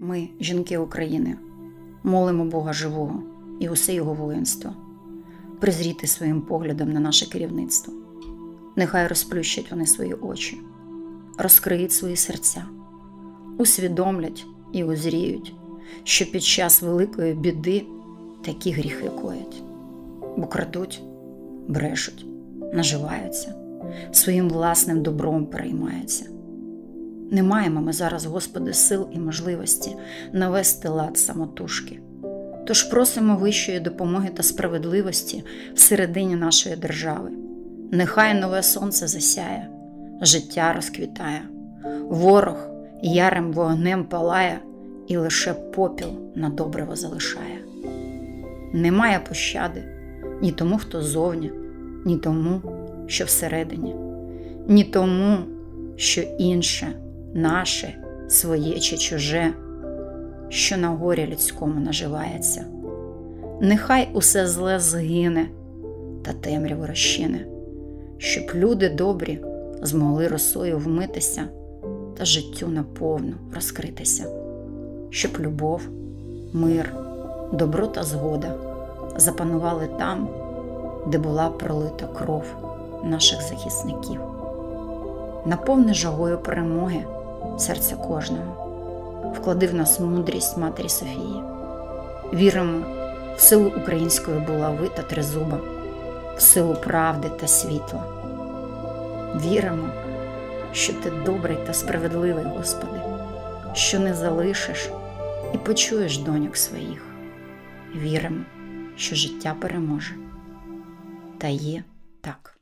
Ми, жінки України, молимо Бога живого і усе його воїнство, призріти своїм поглядом на наше керівництво. Нехай розплющать вони свої очі, розкриють свої серця, усвідомлять і узріють, що під час великої біди такі гріхи коять, бо крадуть, брешуть, наживаються, своїм власним добром переймаються. Не маємо ми зараз, Господи, сил і можливості навести лад самотужки. Тож просимо вищої допомоги та справедливості всередині нашої держави. Нехай нове сонце засяє, життя розквітає, ворог ярим вогнем палає і лише попіл на добриво залишає. Немає пощади ні тому, хто зовні, ні тому, що всередині, ні тому, що інше наше, своє чи чуже, що на горі людському наживається. Нехай усе зле згине та темряву розчине, щоб люди добрі змогли росою вмитися та життю наповну розкритися, щоб любов, мир, добро та згода запанували там, де була пролита кров наших захисників. Наповни жагою перемоги серце кожного, вклади в нас мудрість Матері Софії. Віримо в силу української булави та тризуба, в силу правди та світла. Віримо, що ти добрий та справедливий, Господи, що не залишиш і почуєш доньок своїх. Віримо, що життя переможе. Та є так.